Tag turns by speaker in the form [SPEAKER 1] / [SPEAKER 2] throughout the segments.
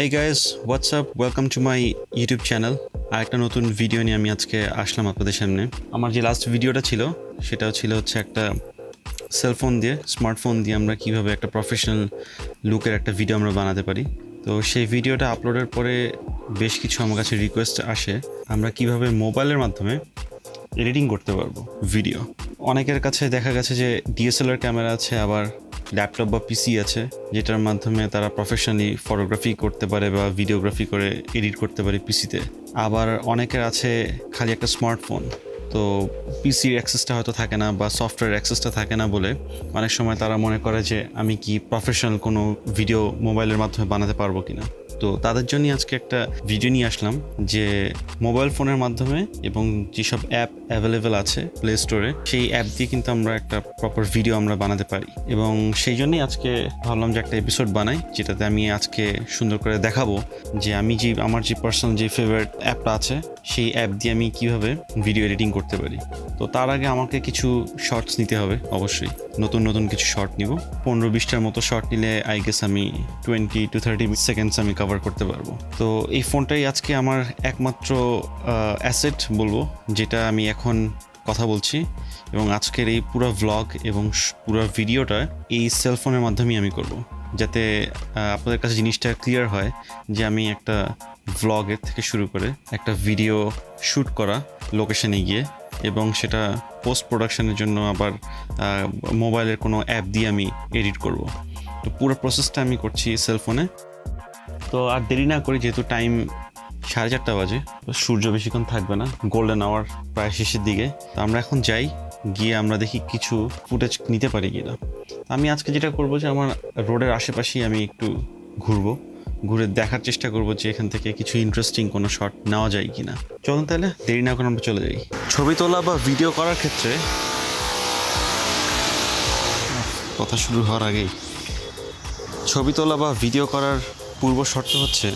[SPEAKER 1] Hey guys WhatsApp welcome to my YouTube channel আর একটা নতুন video নিয়ে আমি আজকে আসলাম আপনাদের সামনে। আমার যে লাস্ট ভিডিওটা ছিল সেটা ছিল হচ্ছে একটা সেলফোন দিয়ে স্মার্টফোন দিয়ে আমরা কীভাবে একটা প্রফেশনাল লুকের একটা ভিডিও আমরা বানাতে পারি। তো সেই ভিডিওটা আপলোডের পরে বেশ কিছু আমার কাছে রিকোয়েস্ট আসে, আমরা কীভাবে মোবাইলের মাধ্যমে এডিটিং করতে পারব ভিডিও অনেকের কাছে দেখা গেছে যে ডিএসএলআর ক্যামেরা আছে, আবার ল্যাপটপ বা পিসি আছে, যেটার মাধ্যমে তারা প্রফেশনালি ফটোগ্রাফি করতে পারে বা ভিডিওগ্রাফি করে এডিট করতে পারে পিসিতে আবার অনেকের আছে খালি একটা স্মার্টফোন তো পিসির অ্যাক্সেসটা হয়তো থাকে না বা সফটওয়্যার অ্যাক্সেসটা থাকে না বলে অনেক সময় তারা মনে করে যে আমি কি প্রফেশনাল কোনো ভিডিও মোবাইলের মাধ্যমে বানাতে পারব কিনা। তো তাদের জন্যই আজকে একটা ভিডিও নিয়ে আসলাম যে মোবাইল ফোনের মাধ্যমে এবং যেসব অ্যাপ অ্যাভেলেবেল আছে প্লে স্টোরে সেই অ্যাপ দিয়ে কিন্তু আমরা একটা প্রপার ভিডিও আমরা বানাতে পারি। এবং সেই জন্যই আজকে ভাবলাম যে একটা এপিসোড বানাই, যেটাতে আমি আজকে সুন্দর করে দেখাবো যে আমি যে, আমার যে পার্সোনাল যে ফেভারিট অ্যাপটা আছে সেই অ্যাপ দিয়ে আমি কীভাবে ভিডিও এডিটিং করতে পারি? তো তার আগে আমাকে কিছু শর্টস নিতে হবে, অবশ্যই। নতুন নতুন কিছু শর্ট নিব। পনেরো বিশটার মতো শর্ট নিলে আই গেস আমি টোয়েন্টি টু থার্টি সেকেন্ডস আমি কভার করতে পারব। তো এই ফোনটাই আজকে আমার একমাত্র অ্যাসেট বলব, যেটা আমি এখন কথা বলছি। এবং আজকের এই পুরো ভ্লগ এবং পুরো ভিডিওটা এই সেলফোনের মাধ্যমেই আমি করব। যাতে আপনাদের কাছে জিনিসটা ক্লিয়ার হয় যে আমি একটা ভ্লগের থেকে শুরু করে একটা ভিডিও শ্যুট করা লোকেশনে গিয়ে এবং সেটা পোস্ট প্রোডাকশনের জন্য আবার মোবাইলের কোনো অ্যাপ দিয়ে আমি এডিট করব। তো পুরো প্রসেসটা আমি করছি সেলফোনে তো আর দেরি না করি যেহেতু টাইম সাড়ে চারটা বাজে সূর্য বেশিক্ষণ থাকবে না গোল্ডেন আওয়ার প্রায় শেষের দিকে। তো আমরা এখন যাই, গিয়ে আমরা দেখি কিছু ফুটেজ নিতে পারি কিনা। আমি আজকে যেটা করব যে আমার রোডের আশেপাশেই আমি একটু ঘুরবো। ঘুরে দেখার চেষ্টা করব যে এখান থেকে কিছু ইন্টারেস্টিং কোনো শট নেওয়া যায় কি না চলুন তাহলে, দেরি না করে আমরা চলে যাই। ছবি তোলা বা ভিডিও করার ক্ষেত্রে কথা শুরু হওয়ার আগেই, ছবি তোলা বা ভিডিও করার পূর্ব শর্ত হচ্ছে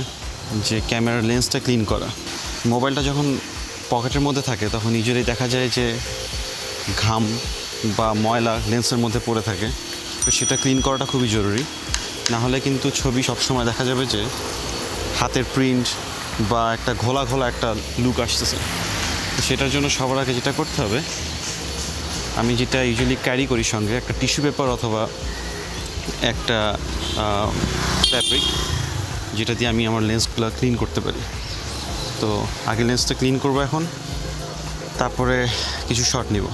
[SPEAKER 1] যে ক্যামেরার লেন্সটা ক্লিন করা। মোবাইলটা যখন পকেটের মধ্যে থাকে, তখন নিজেরই দেখা যায় যে ঘাম বা ময়লা লেন্সের মধ্যে পড়ে থাকে। তো সেটা ক্লিন করাটা খুবই জরুরি। না হলে কিন্তু ছবি সবসময় দেখা যাবে যে হাতের প্রিন্ট বা একটা ঘোলা ঘোলা একটা লুক আসতেছে। সেটার জন্য সবার আগে যেটা করতে হবে, আমি যেটা ইউজুয়ালি ক্যারি করি সঙ্গে, একটা টিস্যু পেপার অথবা একটা ফ্যাব্রিক যেটা দিয়ে আমি আমার লেন্সগুলো ক্লিন করতে পারি। তো আগে লেন্সটা ক্লিন করব এখন, তারপরে কিছু শট নিব।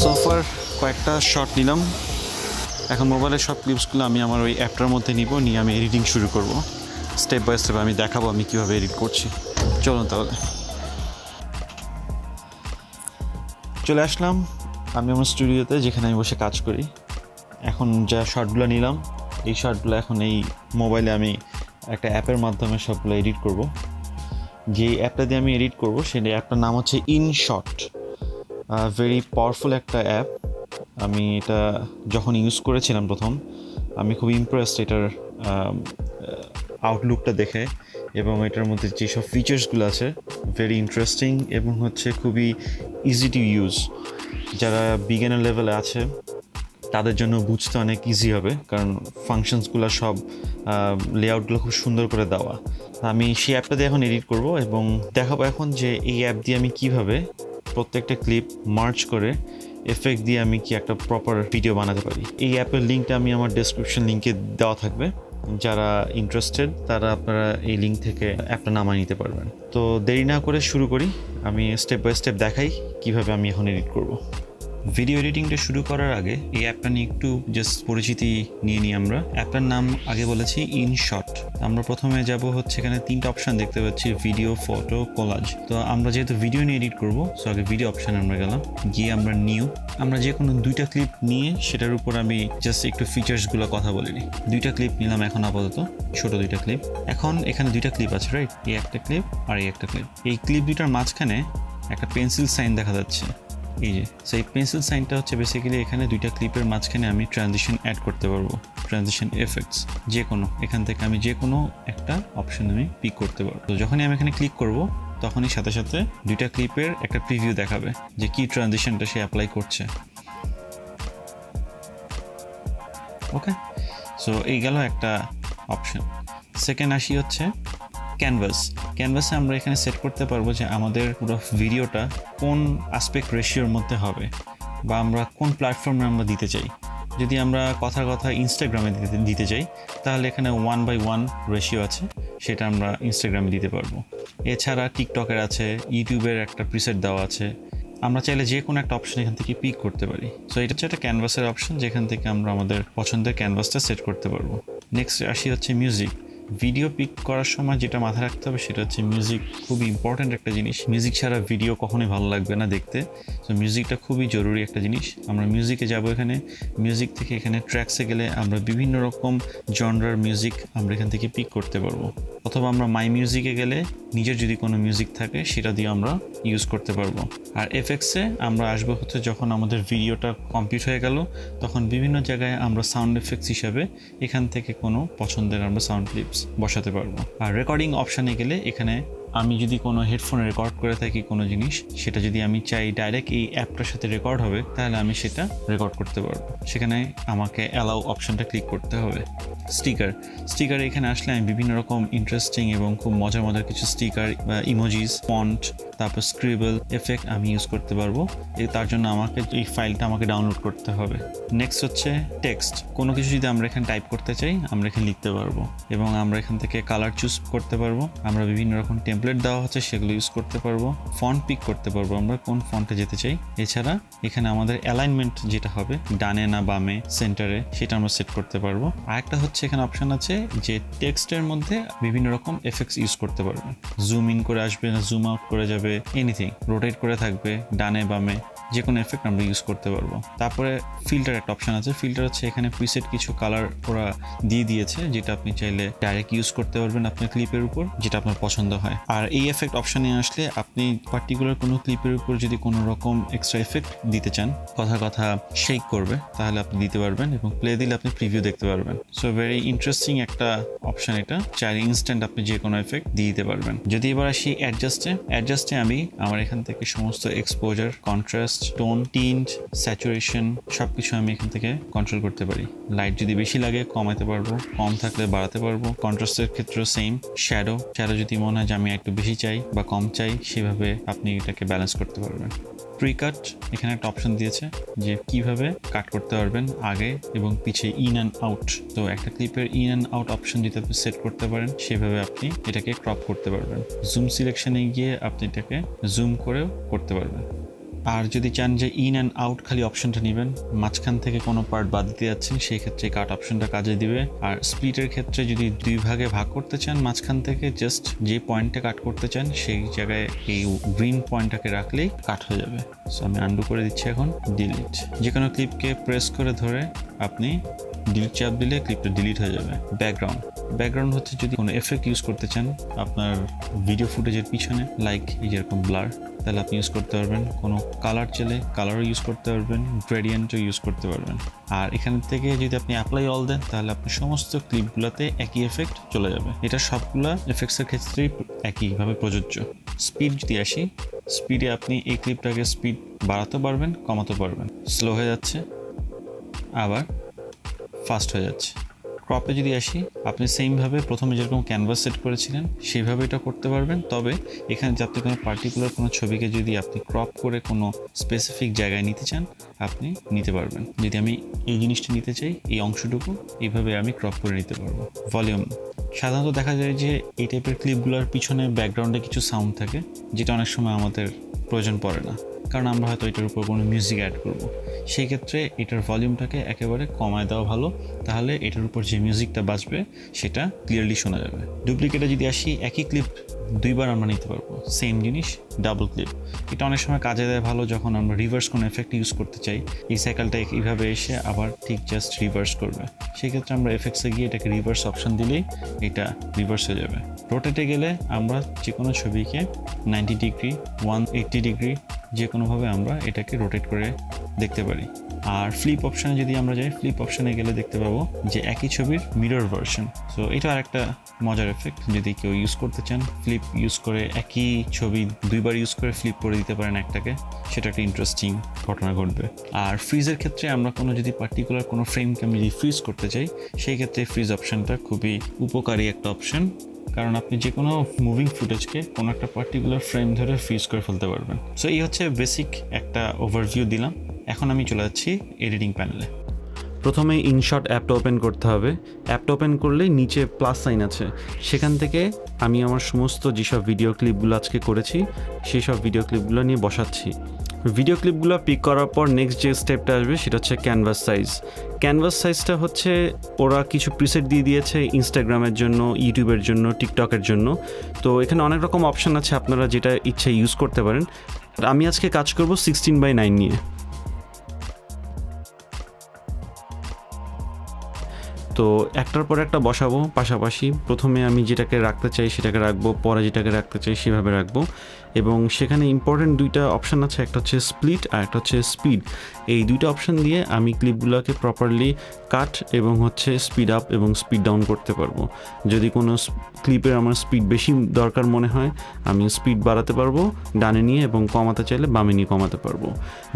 [SPEAKER 1] সোফার কয়েকটা শট নিলাম। এখন মোবাইলের সব ক্লিপসগুলো আমি আমার ওই অ্যাপটার মধ্যে নিব, নিয়ে আমি এডিটিং শুরু করব। স্টেপ বাই স্টেপ আমি দেখাবো আমি কীভাবে এডিট করছি। চলুন তাহলে। চলে আসলাম আমি আমার স্টুডিওতে যেখানে আমি বসে কাজ করি। এখন যা শর্টগুলো নিলাম, এই শর্টগুলো এখন এই মোবাইলে আমি একটা অ্যাপের মাধ্যমে সবগুলো এডিট করব। যে অ্যাপটা দিয়ে আমি এডিট করব, সেই অ্যাপটার নাম হচ্ছে ইনশট ভেরি পাওয়ারফুল একটা অ্যাপ। আমি এটা যখন ইউজ করেছিলাম প্রথম, আমি খুব ইমপ্রেসড এটার আউটলুকটা দেখে এবং এটার মধ্যে যেসব ফিচার্সগুলো আছে ভেরি ইন্টারেস্টিং এবং হচ্ছে খুবই ইজি টু ইউজ যারা বিজ্ঞানের লেভেলে আছে, তাদের জন্য বুঝতে অনেক ইজি হবে, কারণ ফাংশনসগুলো সব লেআউটগুলো খুব সুন্দর করে দেওয়া। আমি সেই অ্যাপটা দিয়ে এখন এডিট করব এবং দেখাবো এখন যে এই অ্যাপ দিয়ে আমি কীভাবে প্রত্যেকটা ক্লিপ মার্চ করে এফেক্ট দিয়ে আমি কি একটা প্রপার ভিডিও বানাতে পারি? এই অ্যাপের লিঙ্কটা আমি আমার ডেসক্রিপশন লিঙ্কে দেওয়া থাকবে। যারা ইন্টারেস্টেড তারা আপনারা এই লিঙ্ক থেকে অ্যাপটা নামায় নিতে পারবেন। তো দেরি না করে শুরু করি। আমি স্টেপ বাই স্টেপ দেখাই কীভাবে আমি এখন এডিট করব। ভিডিও এডিটিংটা শুরু করার আগে এই অ্যাপটা নিয়ে একটু জাস্ট পরিচিতি নিয়ে নিই আমরা। অ্যাপটার নাম আগে বলেছি ইনশট আমরা প্রথমে যাব হচ্ছে এখানে তিনটা অপশান দেখতে পাচ্ছি ভিডিও ফটো কোলাজ তো আমরা যেহেতু ভিডিও নিয়ে এডিট করব সো আগে ভিডিও অপশানে আমরা গেলাম। গিয়ে আমরা নিউ আমরা যে কোনো দুইটা ক্লিপ নিয়ে সেটার উপর আমি জাস্ট একটু ফিচার্সগুলো কথা বলে নিই। দুইটা ক্লিপ নিলাম এখন আপাতত, ছোট দুইটা ক্লিপ এখন এখানে দুইটা ক্লিপ আছে রাইট এই একটা ক্লিপ আর এই একটা ক্লিপ এই ক্লিপ দুইটার মাঝখানে একটা পেন্সিল সাইন দেখা যাচ্ছে। এই যে সেই পেন্সিল সাইনটা হচ্ছে বেসিক্যালি এখানে দুইটা ক্লিপের মাঝখানে আমি ট্রানজিশন অ্যাড করতে পারব ট্রানজিশন এফেক্টস যে কোনো এখান থেকে আমি যে কোনো একটা অপশন আমি পিক করতে পারব। তো যখনই আমি এখানে ক্লিক করব, তখনই সাথে সাথে দুইটা ক্লিপের একটা প্রিভিউ দেখাবে যে কি ট্রানজিশনটা সে অ্যাপ্লাই করছে। ওকে সো এই গেল একটা অপশন সেকেন্ড আসি হচ্ছে ক্যানভাস ক্যানভাসে আমরা এখানে সেট করতে পারব যে আমাদের পুরো ভিডিওটা কোন আসপেক্ট রেশিওর মধ্যে হবে বা আমরা কোন প্ল্যাটফর্মে আমরা দিতে চাই। যদি আমরা কথার কথা ইনস্টাগ্রামে দিতে চাই তাহলে এখানে ওয়ান বাই ওয়ান রেশিও আছে, সেটা আমরা ইনস্টাগ্রামে দিতে পারব। এছাড়া টিকটকের আছে ইউটিউবের একটা প্রিসেট দেওয়া আছে। আমরা চাইলে যে কোনো একটা অপশন এখান থেকে পিক করতে পারি। সো এটা হচ্ছে একটা ক্যানভাসের অপশন যেখান থেকে আমরা আমাদের পছন্দের ক্যানভাসটা সেট করতে পারব। নেক্সট আসি হচ্ছে মিউজিক ভিডিও পিক করার সময় যেটা মাথায় রাখতে হবে সেটা হচ্ছে মিউজিক খুবই ইম্পর্ট্যান্ট একটা জিনিস। মিউজিক ছাড়া ভিডিও কখনোই ভালো লাগবে না দেখতে। তো মিউজিকটা খুবই জরুরি একটা জিনিস। আমরা মিউজিকে যাব এখানে। মিউজিক থেকে এখানে ট্র্যাকসে গেলে আমরা বিভিন্ন রকম জনরার মিউজিক আমরা এখান থেকে পিক করতে পারব। অথবা আমরা মাই মিউজিকে গেলে নিজের যদি কোনো মিউজিক থাকে, সেটা দিয়ে আমরা ইউজ করতে পারব। আর এফএক্সে আমরা আসব হচ্ছে যখন আমাদের ভিডিওটা কমপ্লিট হয়ে গেল, তখন বিভিন্ন জায়গায় আমরা সাউন্ড এফেক্টস হিসাবে এখান থেকে কোনো পছন্দের আমরা সাউন্ড ক্লিপস বসাতে পারব। আর রেকর্ডিং অপশানে গেলে এখানে আমি যদি কোনো হেডফোনে রেকর্ড করে থাকি কোনো জিনিস, সেটা যদি আমি চাই ডাইরেক্ট এই অ্যাপটার সাথে রেকর্ড হবে, তাহলে আমি সেটা রেকর্ড করতে পারব। সেখানে আমাকে অ্যালাউ অপশানটা ক্লিক করতে হবে। স্টিকার স্টিকার এখানে আসলে আমি বিভিন্ন রকম ইন্টারেস্টিং এবং খুব মজার মজার কিছু স্টিকার বা ইমোজিস ফন্ট তারপর স্ক্রিবল এফেক্ট আমি ইউজ করতে পারব। তার জন্য আমাকে এই ফাইলটা আমাকে ডাউনলোড করতে হবে। নেক্সট হচ্ছে টেক্সট কোনো কিছু যদি আমরা এখানে টাইপ করতে চাই, আমরা এখানে লিখতে পারব। এবং আমরা এখান থেকে কালার চুজ করতে পারব। আমরা বিভিন্ন রকম টেমপ্লেট দেওয়া হচ্ছে, সেগুলো ইউজ করতে পারব। ফন্ট পিক করতে পারব আমরা, কোন ফন্টে যেতে চাই। এছাড়া এখানে আমাদের অ্যালাইনমেন্ট যেটা হবে, ডানে না বামে সেন্টারে সেটা আমরা সেট করতে পারব। আরেকটা হচ্ছে এখানে অপশন আছে যে টেক্সটের মধ্যে বিভিন্ন রকম এফেক্টস ইউজ করতে পারবেন জুম ইন করে আসবে না জুম আউট করে যাবে। এনিথিং রোটেট করে থাকবে ডানে বামে। যে কোনো এফেক্ট আমরা ইউজ করতে পারব। তারপরে ফিল্টার একটা অপশন আছে। ফিল্টার হচ্ছে এখানে প্রিসেট কিছু কালার ওরা দিয়ে দিয়েছে, যেটা আপনি চাইলে ডাইরেক্ট ইউজ করতে পারবেন আপনার ক্লিপের উপর, যেটা আপনার পছন্দ হয়। আর এই এফেক্ট অপশনে আসলে আপনি পার্টিকুলার কোনো ক্লিপের উপর যদি কোনো রকম এক্সট্রা এফেক্ট দিতে চান, কথা কথা শেক করবে, তাহলে আপনি দিতে পারবেন এবং প্লে দিলে আপনি প্রিভিউ দেখতে পারবেন। সো ভেরি ইন্টারেস্টিং একটা অপশন এটা। চাইলে ইনস্ট্যান্ট আপনি যে কোনো এফেক্ট দিয়ে দিতে পারবেন। যদি এবার আসি অ্যাডজাস্টে অ্যাডজাস্টে আমি আমার এখান থেকে সমস্ত exposure contrast tone tint saturation সব কিছু আমি এখান থেকে কন্ট্রোল করতে পারি। লাইট যদি বেশি লাগে, কমাতে পারব, কম থাকলে বাড়াতে পারব। কন্ট্রাস্টের ক্ষেত্রেও সেম শ্যাডো শ্যাডো যদি মনে হয় যে আমি একটু বেশি চাই বা কম চাই, সেভাবে আপনি এটাকে ব্যালেন্স করতে পারবেন। প্রি কাট এখানে একটা অপশন দিয়েছে যে কীভাবে কাট করতে পারবেন আগে এবং পিছিয়ে ইন অ্যান্ড আউট তো একটা ক্লিপের ইন অ্যান্ড আউট অপশন যদি আপনি সেট করতে পারেন, সেভাবে আপনি এটাকে ক্রপ করতে পারবেন। জুম সিলেকশনে গিয়ে আপনি এটাকে জুম করেও করতে পারবেন। আর যদি চান যে ইন অ্যান্ড আউট খালি অপশনটা নেবেন, মাঝখান থেকে কোনো পার্ট বাদ দিতে যাচ্ছেন, সেই ক্ষেত্রে কাট অপশনটা কাজে দিবে। আর স্প্লিটের ক্ষেত্রে যদি দুই ভাগে ভাগ করতে চান, মাঝখান থেকে জাস্ট যে পয়েন্টটা কাট করতে চান, সেই জায়গায় এই গ্রিন পয়েন্টটাকে রাখলেই কাট হয়ে যাবে। সো আমি আন্ডু করে দিচ্ছি এখন ডিলিট যে কোনো ক্লিপকে প্রেস করে ধরে আপনি ডিলিট চাপ দিলে ক্লিপটা ডিলিট হয়ে যাবে। ব্যাকগ্রাউন্ড ব্যাকগ্রাউন্ড হচ্ছে যদি কোনো এফেক্ট ইউজ করতে চান, আপনার ভিডিও ফুটেজের পিছনে লাইক এই যেরকম ব্লার তাহলে আপনি ইউজ করতে পারবেন। কোনো কালার চাইলে কালারও ইউজ করতে পারবেন গ্রেডিয়েন্টও ইউজ করতে পারবেন। আর এখান থেকে যদি আপনি অ্যাপ্লাই অল দেন, তাহলে আপনি সমস্ত ক্লিপগুলোতে একই এফেক্ট চলে যাবে। এটা সবগুলো এফেক্টসের ক্ষেত্রেই একইভাবে প্রযোজ্য। স্পিড যদি আসি স্পিডে আপনি এই ক্লিপটাকে স্পিড বাড়াতে পারবেন, কমাতে পারবেন। স্লো হয়ে যাচ্ছে, আবার ফাস্ট হয়ে যাচ্ছে। ক্রপে যদি আসি, আপনি সেমভাবে প্রথমে যেরকম ক্যানভাস সেট করেছিলেন সেইভাবে এটা করতে পারবেন। তবে এখানে যাতে কোনো পার্টিকুলার কোনো ছবিকে যদি আপনি ক্রপ করে কোনো স্পেসিফিক জায়গায় নিতে চান, আপনি নিতে পারবেন। যদি আমি এই জিনিসটা নিতে চাই, এই অংশটুকু, এইভাবে আমি ক্রপ করে নিতে পারব। ভলিউম সাধারণত দেখা যায় যে এই টাইপের ক্লিপগুলোর পিছনে ব্যাকগ্রাউন্ডে কিছু সাউন্ড থাকে, যেটা অনেক সময় আমাদের প্রয়োজন পড়ে না। কারণ আমরা হয়তো এটার উপর কোনো মিউজিক অ্যাড করব। সেই ক্ষেত্রে এটার ভলিউমটাকে একেবারে কমায় দেওয়া ভালো, তাহলে এটার উপর যে মিউজিকটা বাজবে, সেটা ক্লিয়ারলি শোনা যাবে। ডুপ্লিকেটে যদি আসি, একই ক্লিপ দুইবার আমরা নিতে পারব। সেম জিনিস ডাবল ক্লিপ এটা অনেক সময় কাজে দেয় ভালো যখন আমরা রিভার্স কোনো এফেক্ট ইউজ করতে চাই। এই সাইকেলটা এইভাবে এসে আবার ঠিক জাস্ট রিভার্স করবে। সেক্ষেত্রে আমরা এফেক্টসে গিয়ে এটাকে রিভার্স অপশন দিলেই এটা রিভার্স হয়ে যাবে। রোটেটে গেলে আমরা যে কোনো ছবিকে ninety degree one eighty degree যে কোনোভাবে আমরা এটাকে রোটেট করে দেখতে পারি। আর ফ্লিপ অপশানে যদি আমরা যাই ফ্লিপ অপশানে গেলে দেখতে পাবো যে একই ছবির মিরর ভার্সন সো এটা আর একটা মজার এফেক্ট যদি কেউ ইউজ করতে চান ফ্লিপ ইউজ করে একই ছবি দুইবার ইউজ করে ফ্লিপ করে দিতে পারেন একটাকে, সেটা একটা ইন্টারেস্টিং ঘটনা ঘটবে। আর ফ্রিজের ক্ষেত্রে আমরা কোনো যদি পার্টিকুলার কোনো ফ্রেমকে আমি যদি ফ্রিজ করতে চাই, সেই ক্ষেত্রে ফ্রিজ অপশানটা খুবই উপকারী একটা অপশান কারণ আপনি যে কোনো মুভিং ফুটেজকে কোনো একটা পার্টিকুলার ফ্রেম ধরে ফ্রিজ করে ফেলতে পারবেন। সো এই হচ্ছে বেসিক একটা ওভারভিউ দিলাম। এখন আমি চলে যাচ্ছি এডিটিং প্যানেলে প্রথমে ইনশট অ্যাপটা ওপেন করতে হবে। অ্যাপটা ওপেন করলেই নিচে প্লাস সাইন আছে। সেখান থেকে আমি আমার সমস্ত যেসব ভিডিও ক্লিপগুলো আজকে করেছি, সেই সব ভিডিও ক্লিপগুলো নিয়ে বসাচ্ছি। ভিডিও ক্লিপগুলো পিক করার পর নেক্সট যে স্টেপটা আসবে সেটা হচ্ছে ক্যানভাস সাইজ ক্যানভাস সাইজটা হচ্ছে ওরা কিছু প্রিসেট দিয়ে দিয়েছে ইনস্টাগ্রামের জন্য ইউটিউবের জন্য টিকটকের জন্য। তো এখানে অনেক রকম অপশান আছে আপনারা যেটা ইচ্ছা ইউজ করতে পারেন। আমি আজকে কাজ করব সিক্সটিন বাই নাইন নিয়ে। তো একটার পর একটা বসাবো পাশাপাশি। প্রথমে আমি যেটাকে রাখতে চাই সেটাকে রাখব, পরে যেটাকে রাখতে চাই সেভাবে রাখব। এবং সেখানে ইম্পর্টেন্ট দুইটা অপশান আছে, একটা হচ্ছে স্প্লিট আর একটা হচ্ছে স্পিড এই দুইটা অপশান দিয়ে আমি ক্লিপগুলোকে প্রপারলি কাট এবং হচ্ছে স্পিড আপ এবং স্পিড ডাউন করতে পারব। যদি কোনো ক্লিপের আমার স্পিড বেশি দরকার মনে হয়, আমি স্পিড বাড়াতে পারব, ডানে নিয়ে এবং কমাতে চাইলে বামে নিয়ে কমাতে পারব।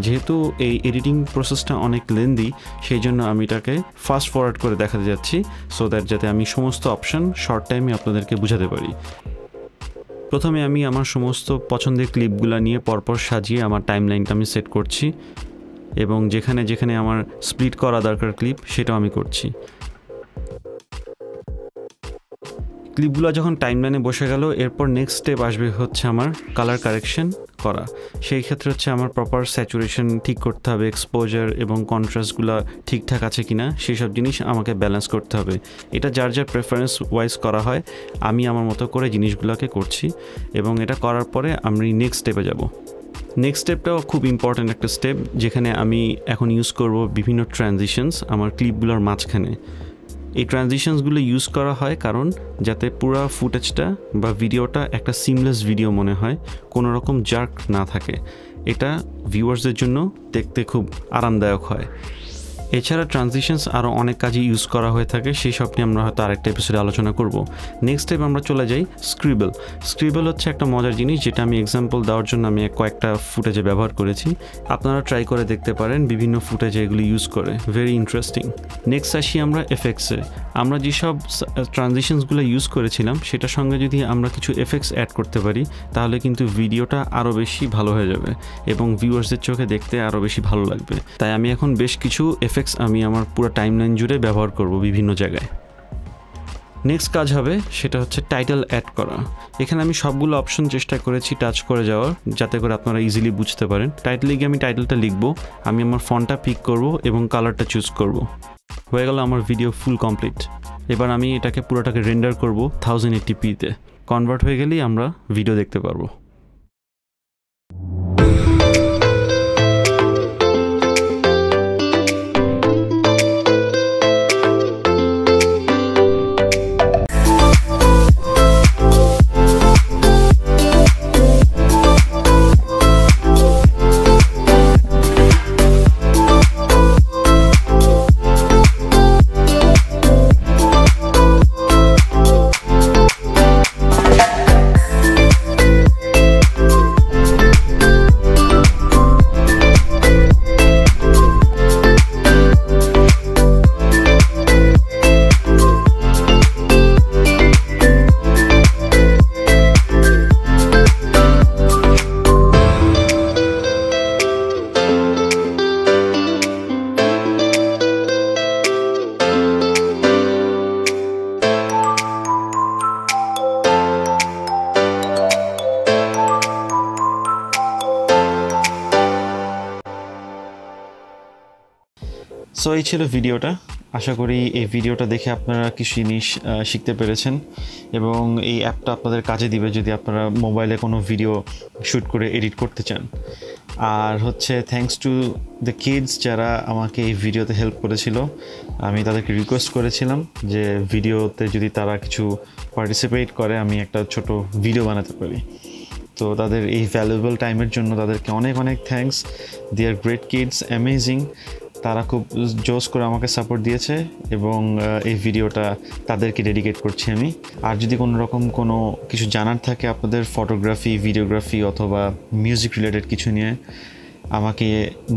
[SPEAKER 1] যেহেতু এই এডিটিং প্রসেসটা অনেক লেন্দি সেই জন্য আমি এটাকে ফাস্ট ফরওয়ার্ড করে দেখাতে যাচ্ছি সো দ্যাট যাতে আমি সমস্ত অপশান শর্ট টাইমে আপনাদেরকে বুঝাতে পারি। প্রথমে আমি আমার সমস্ত পছন্দের ক্লিপগুলো নিয়ে পরপর সাজিয়ে আমার টাইম লাইনটা আমি সেট করছি এবং যেখানে যেখানে আমার স্প্লিট করা দরকার ক্লিপ, সেটাও আমি করছি। ক্লিপগুলো যখন টাইমলাইনে বসে গেল, এরপর নেক্সট স্টেপ আসবে হচ্ছে আমার কালার কারেকশন করা। সেই ক্ষেত্রে হচ্ছে আমার প্রপার স্যাচুরেশন ঠিক করতে হবে এক্সপোজার এবং কন্ট্রাস্টগুলো ঠিকঠাক আছে কিনা সেই সব জিনিস আমাকে ব্যালেন্স করতে হবে। এটা যার যার প্রেফারেন্স ওয়াইজ করা হয়, আমি আমার মতো করে জিনিসগুলোকে করছি এবং এটা করার পরে আমি নেক্সট স্টেপে যাব। নেক্সট স্টেপটাও খুব ইম্পর্ট্যান্ট একটা স্টেপ যেখানে আমি এখন ইউজ করব বিভিন্ন ট্রানজিশনস আমার ক্লিপগুলোর মাঝখানে। এই ট্রানজিশনসগুলো ইউজ করা হয় কারণ যাতে পুরো ফুটেজটা বা ভিডিওটা একটা সিমলেস ভিডিও মনে হয়, কোনো রকম জার্ক না থাকে। এটা ভিউয়ার্সদের জন্য দেখতে খুব আরামদায়ক হয়। এছাড়া ট্রানজিশনস আরও অনেক কাজে ইউজ করা হয়ে থাকে, সেই সব নিয়ে আমরা হয়তো আরেকটা এপিসোডে আলোচনা করব। নেক্সট স্টেপ আমরা চলে যাই স্ক্রিবল স্ক্রিবল হচ্ছে একটা মজার জিনিস, যেটা আমি এক্সাম্পল দেওয়ার জন্য আমি কয়েকটা ফুটেজে ব্যবহার করেছি। আপনারা ট্রাই করে দেখতে পারেন বিভিন্ন ফুটেজে এগুলি ইউজ করে। ভেরি ইন্টারেস্টিং নেক্সট আসি আমরা এফেক্টসে আমরা যেসব ট্রানজিশনসগুলো ইউজ করেছিলাম, সেটার সঙ্গে যদি আমরা কিছু এফেক্টস অ্যাড করতে পারি, তাহলে কিন্তু ভিডিওটা আরও বেশি ভালো হয়ে যাবে এবং ভিউয়ার্সদের চোখে দেখতে আরও বেশি ভালো লাগবে। তাই আমি এখন বেশ কিছু এফেক্টস আমি আমার পুরো টাইমলাইন জুড়ে ব্যবহার করব বিভিন্ন জায়গায়। নেক্সট কাজ হবে, সেটা হচ্ছে টাইটেল অ্যাড করা। এখানে আমি সবগুলো অপশন চেষ্টা করেছি টাচ করে যাওয়ার, যাতে করে আপনারা ইজিলি বুঝতে পারেন। টাইটেলে গিয়ে আমি টাইটেলটা লিখব, আমি আমার ফোনটা পিক করব এবং কালারটা চুজ করব। হয়ে গেল আমার ভিডিও ফুল কমপ্লিট এবার আমি এটাকে পুরোটাকে রেন্ডার করব থাউজেন্ড এইটটি পিতে কনভার্ট হয়ে গেলেই আমরা ভিডিও দেখতে পারব। সো এই ছিল ভিডিওটা। আশা করি এই ভিডিওটা দেখে আপনারা কিছু জিনিস শিখতে পেরেছেন এবং এই অ্যাপটা আপনাদের কাজে দিবে যদি আপনারা মোবাইলে কোনো ভিডিও শ্যুট করে এডিট করতে চান। আর হচ্ছে থ্যাঙ্কস টু দ্য কিডস যারা আমাকে এই ভিডিওতে হেল্প করেছিল, আমি তাদেরকে রিকোয়েস্ট করেছিলাম যে ভিডিওতে যদি তারা কিছু পার্টিসিপেট করে, আমি একটা ছোট ভিডিও বানাতে পারি। তো তাদের এই ভ্যালুয়েবল টাইমের জন্য তাদেরকে অনেক অনেক thanks they R great kids amazing তারা খুব জোস করে আমাকে সাপোর্ট দিয়েছে এবং এই ভিডিওটা তাদেরকে ডেডিকেট করছি আমি। আর যদি কোনো রকম কোনো কিছু জানার থাকে আপনাদের ফটোগ্রাফি ভিডিওগ্রাফি অথবা মিউজিক রিলেটেড কিছু নিয়ে, আমাকে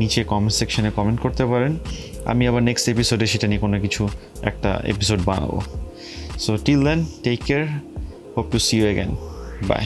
[SPEAKER 1] নিচে কমেন্ট সেকশনে কমেন্ট করতে পারেন। আমি আবার নেক্সট এপিসোডে সেটা নিয়ে কোনো কিছু একটা এপিসোড বানাবো। So till then take care hope to see you again bye